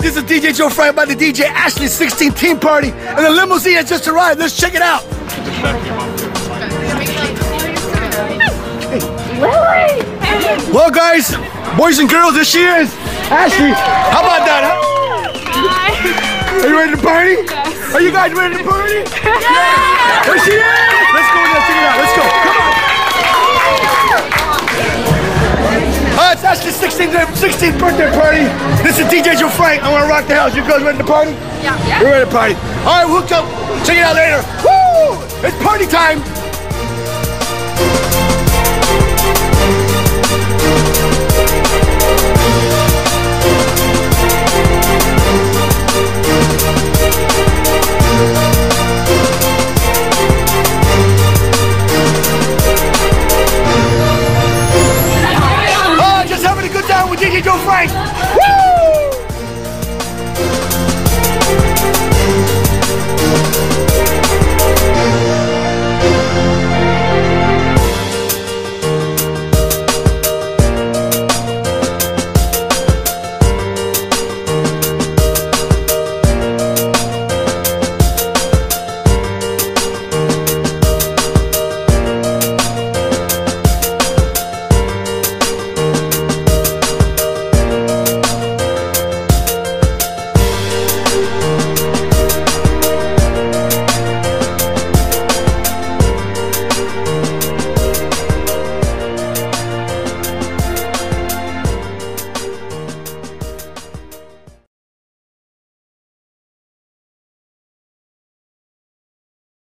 this is DJ Joe Frank by the DJ Ashley 16 Team Party, and the limousine has just arrived. Let's check it out. Lily! Well, guys, boys and girls, there she is. Ashley, how about that? Huh? Are you ready to party? Are you guys ready to party? Yeah! There she is! Let's go there, check it out. Let's go. Come on. Uh, it's Ashley's 16th, 16th birthday party. This is Frank. I want to rock the house. You guys ready to party? Yeah. yeah. We're ready to party. All right, we'll hooked up. Check it out later. Woo! It's party time. Oh, just having a good time with DJ Joe Frank.